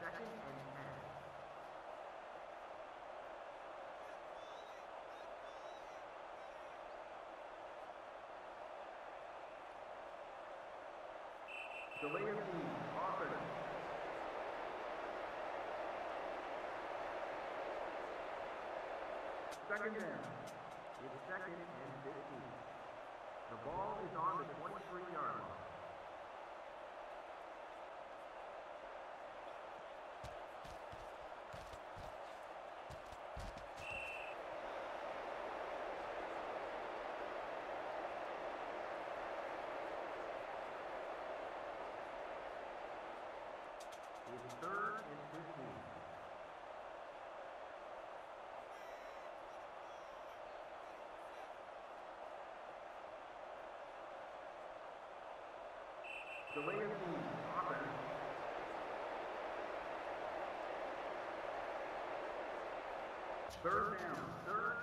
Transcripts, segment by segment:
second and 10. Delay of game, offense. Second down. It's second and 15. The ball is on the 23-yard line. It's third and 15. Delay of offense. Third down, third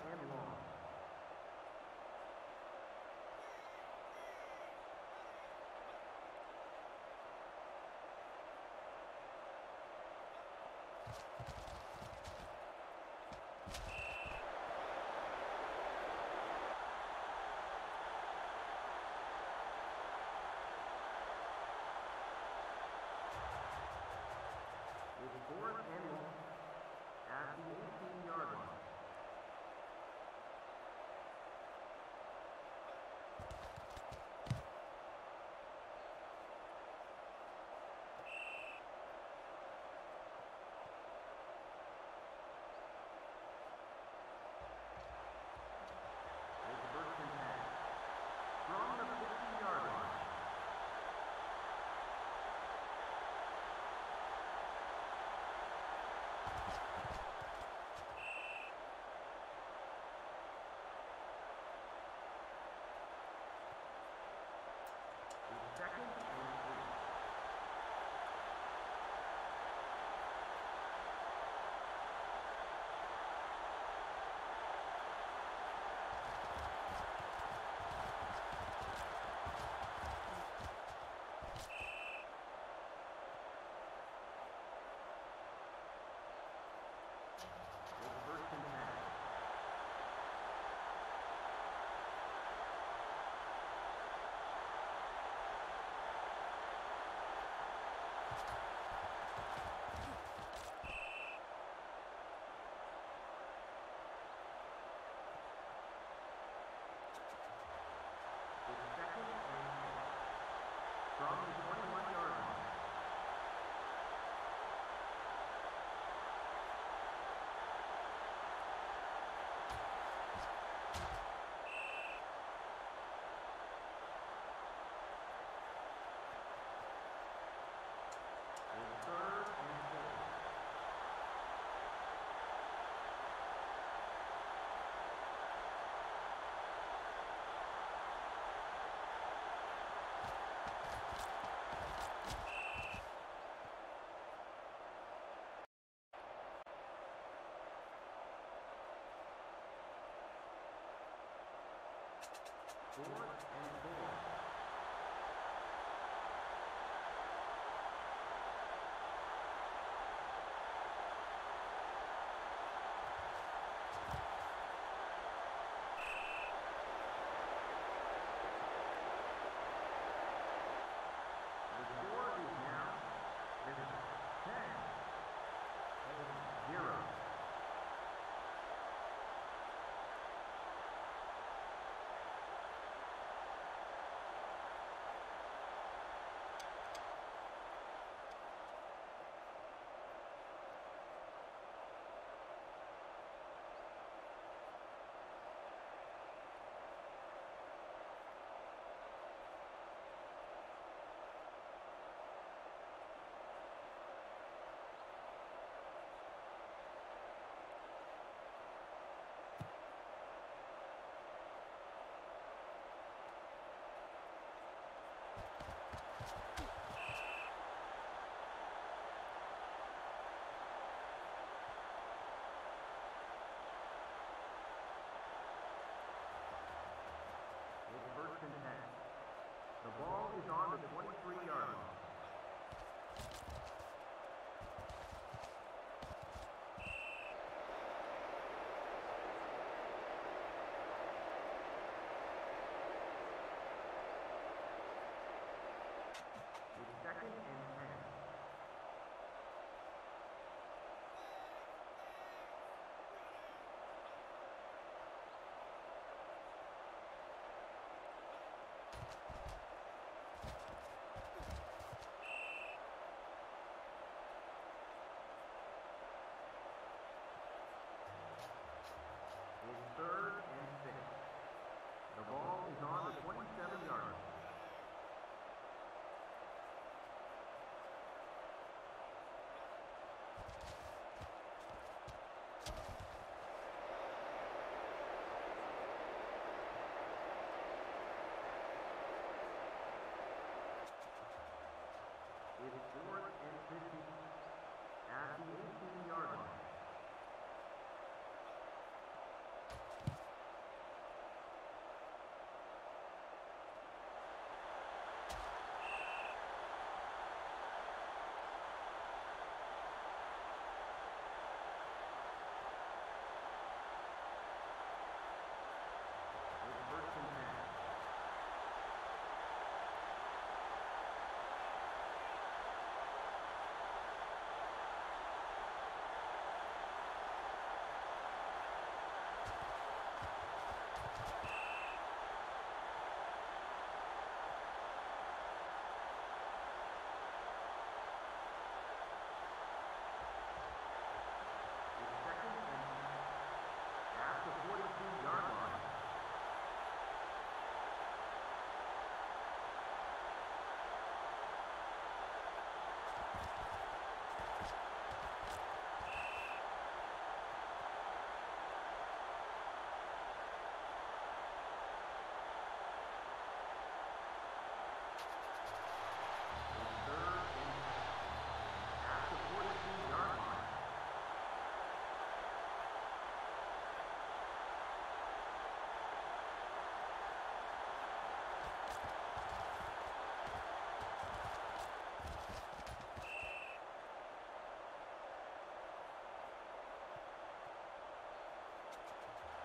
Fourth and four.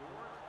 Fourth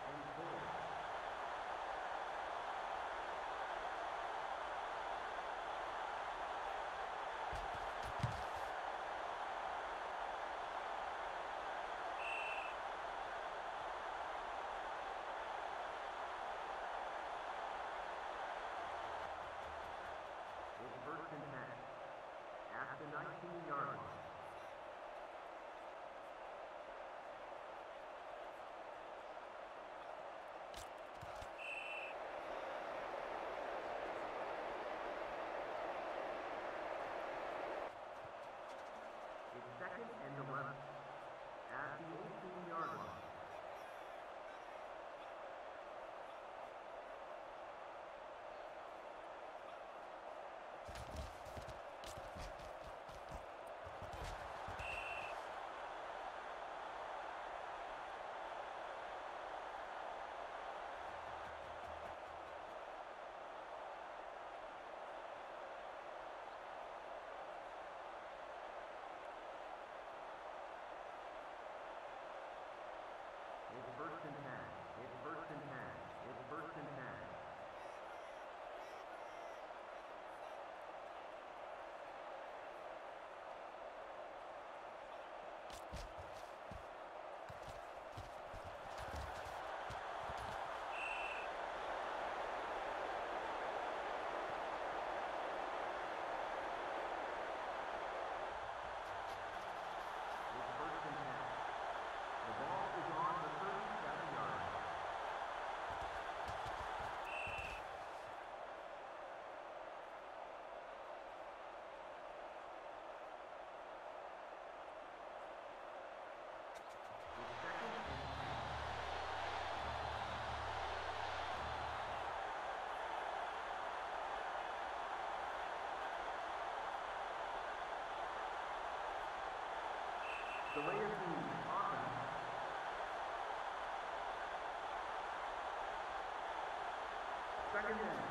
Second and,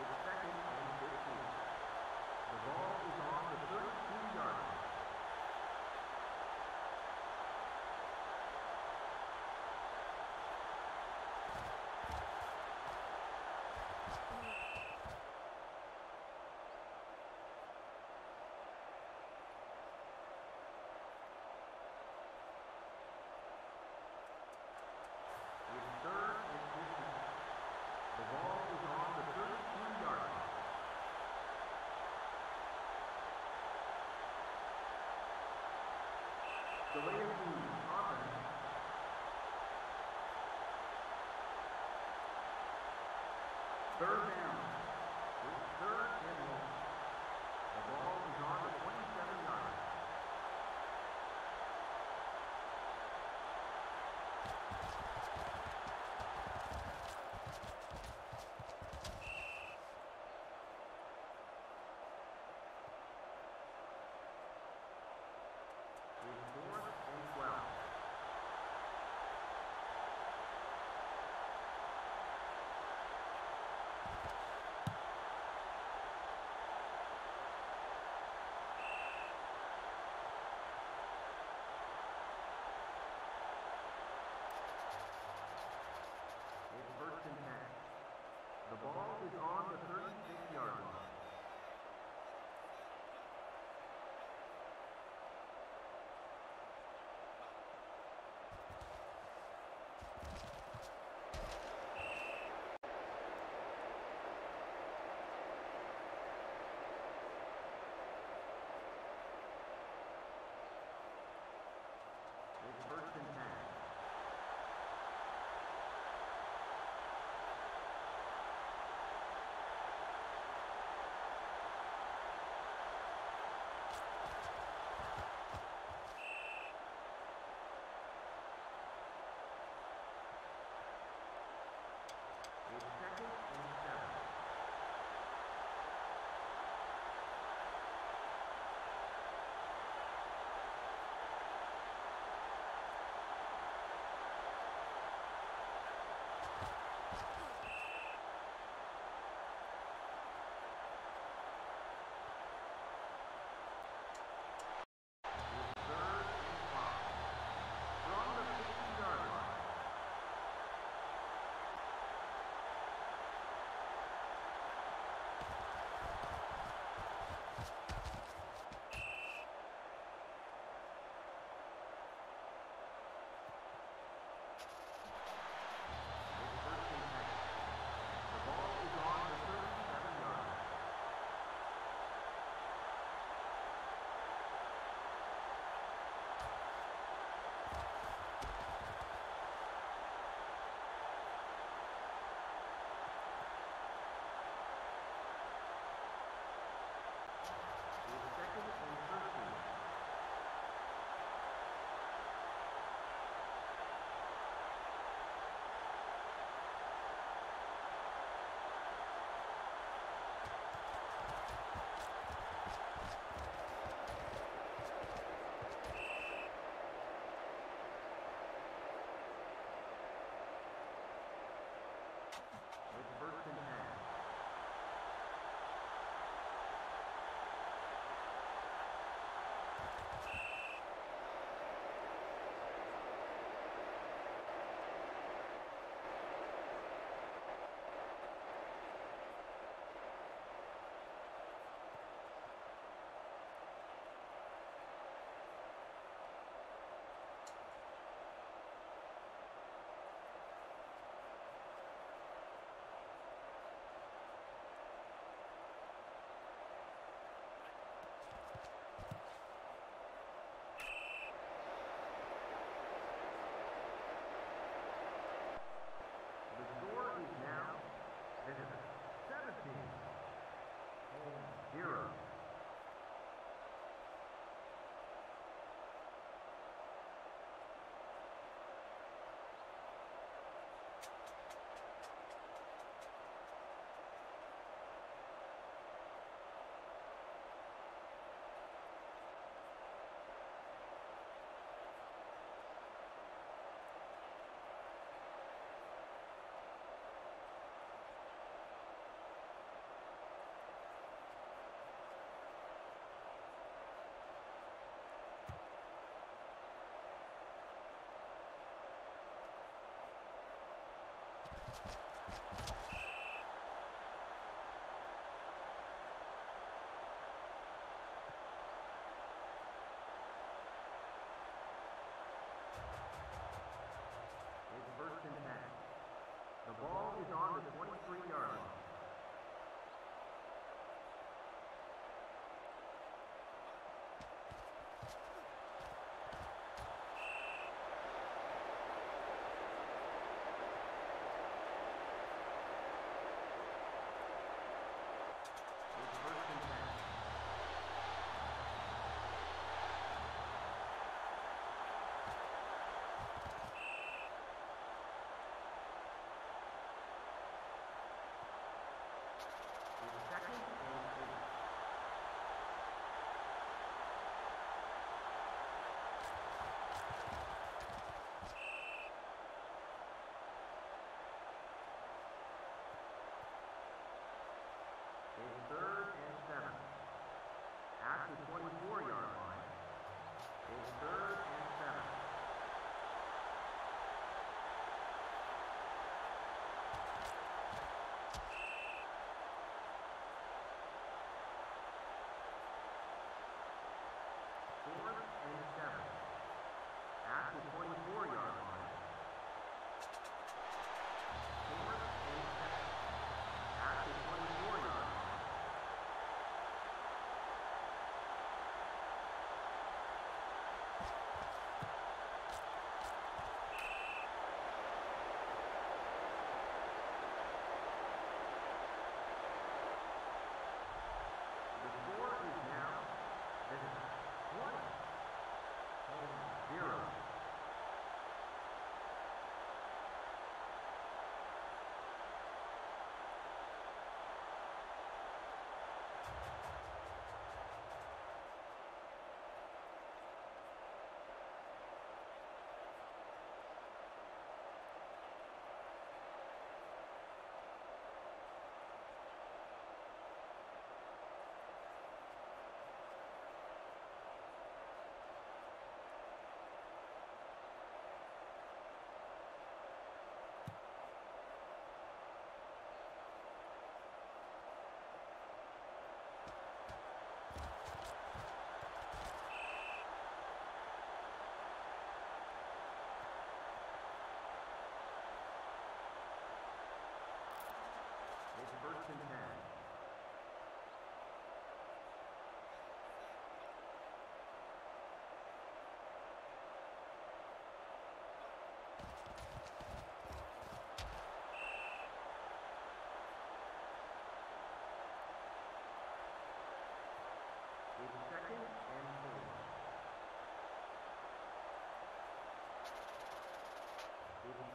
it's second and 15. Lazy offense. Third down.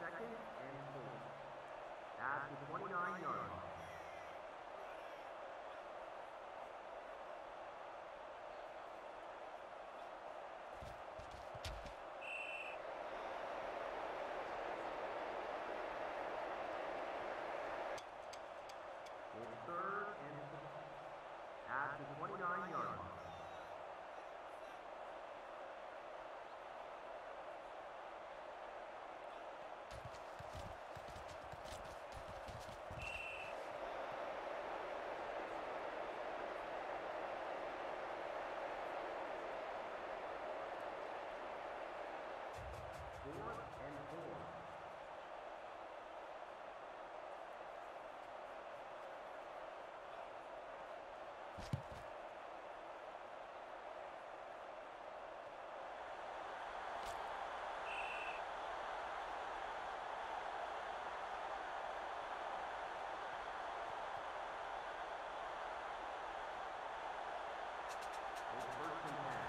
Second and four. At the 29-yard line. Third and at the 29-yard line. Fourth and four. It's first and ten.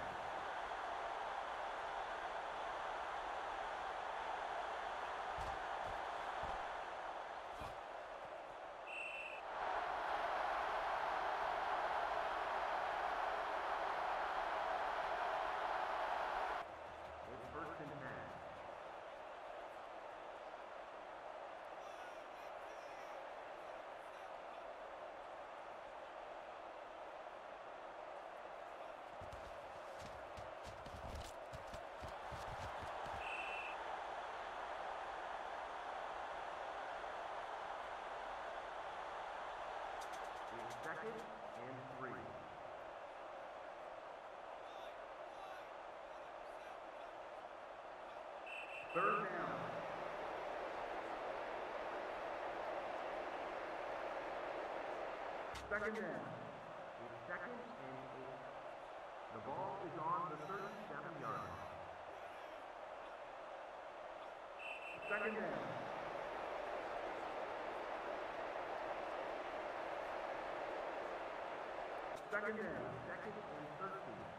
It's first and ten. It's second and three. Third down. Second down. It's second and eight. The ball is on the 37-yard line. Second down. Second down. Second and 13.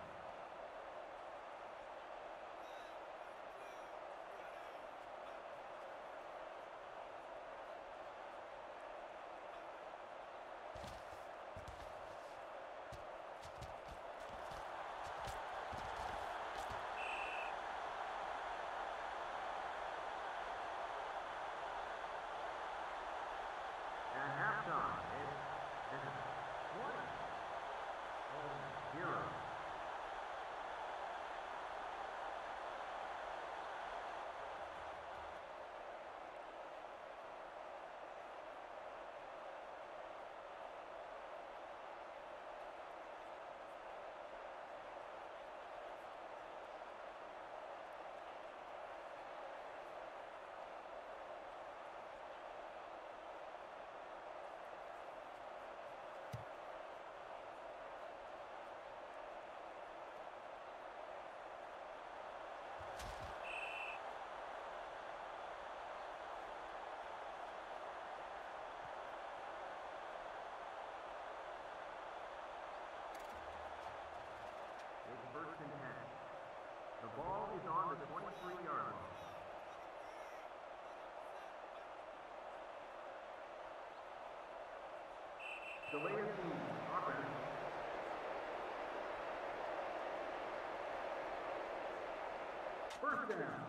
First down.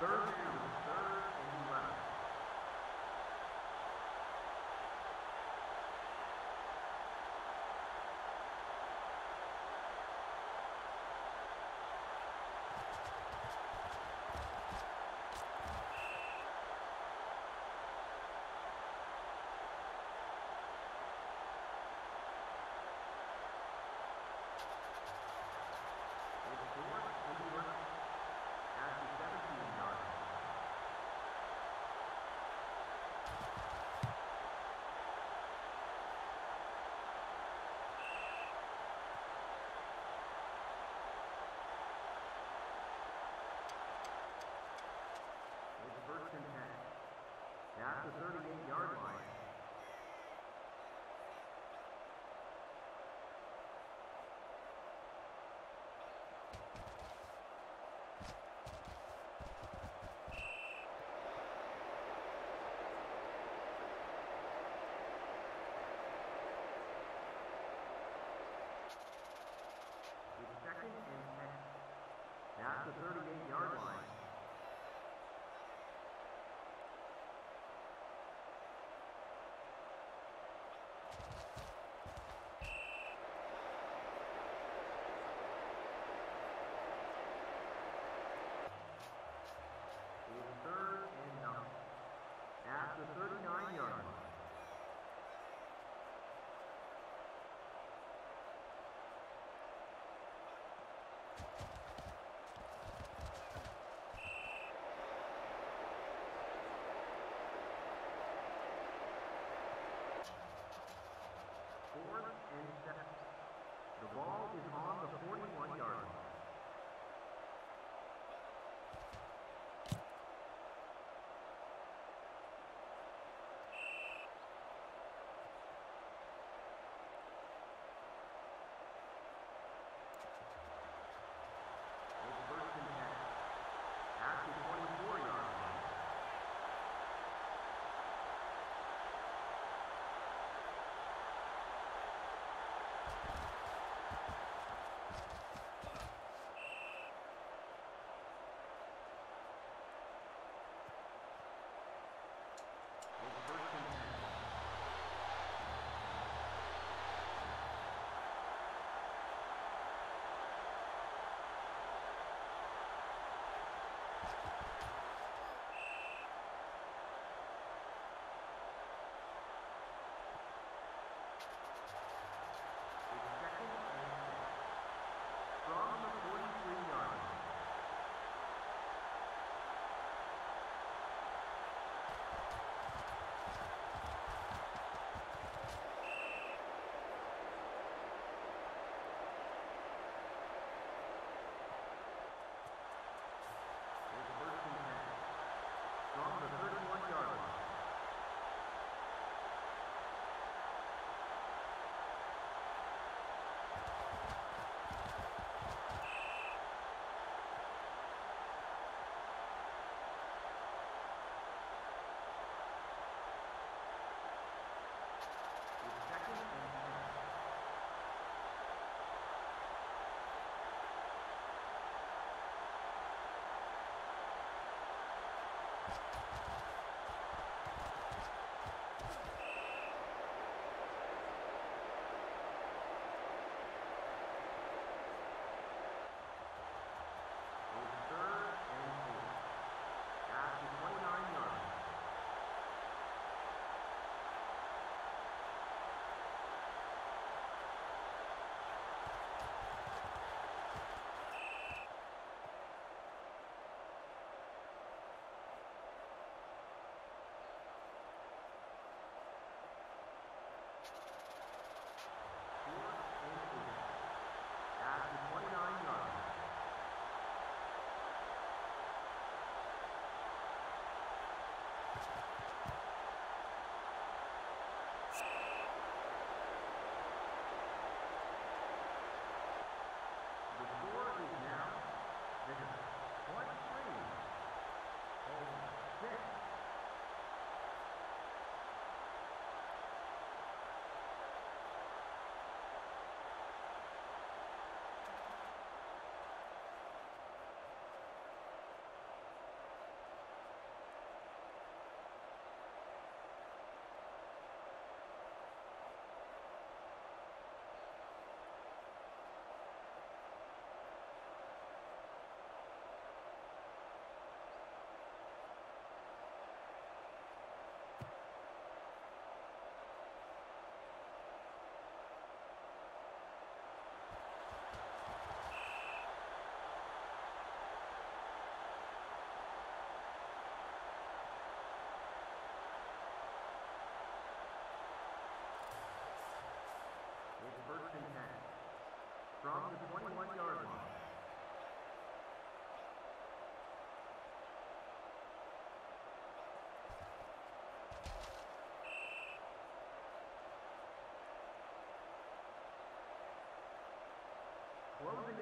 Third down, third and 11. It's fourth and 11 at the 17-yard line. It's first and 10 at the 38-yard line. It's second and 10 at the 38-yard line.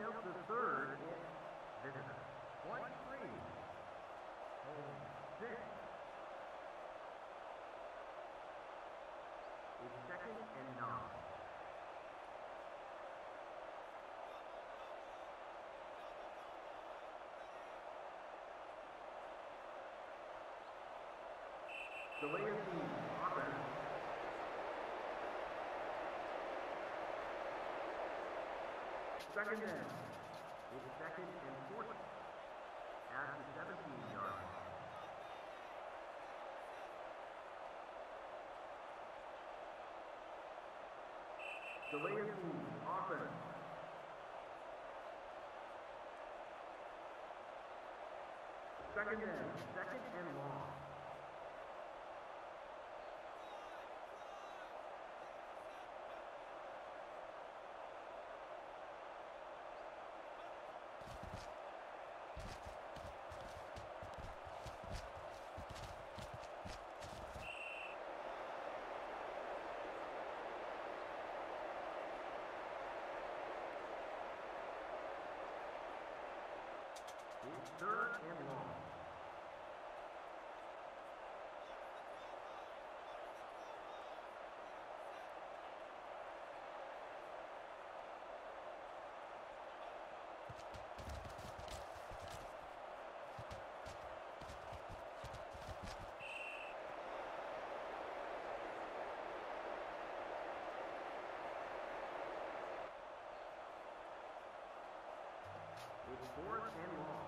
Of the third is visitor. Point three. Home six. It's second and nine. Delay of team, offense. Second down. It's second and 40 at the 17-yard line. Delay of team, offense. Second down, second and long. Third and long. It's fourth and long.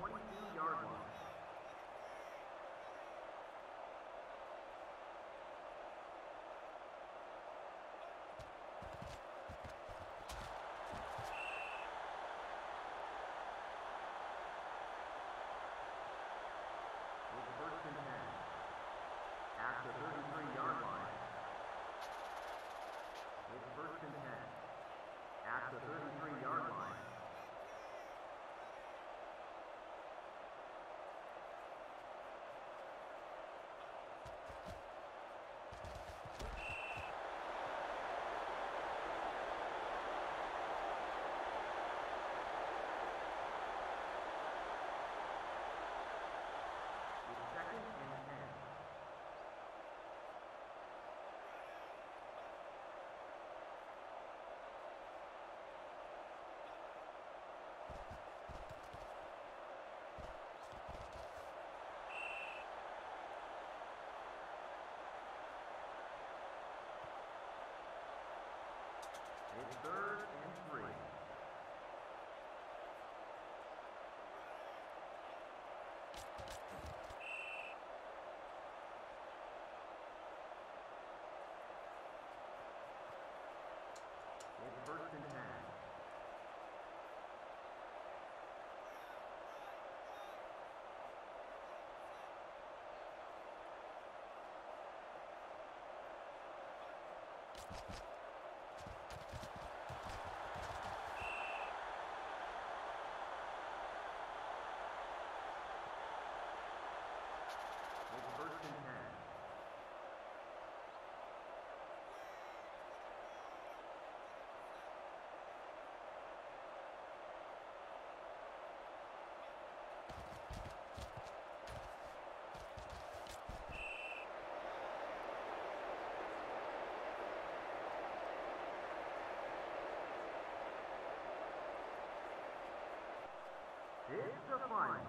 It's a fine.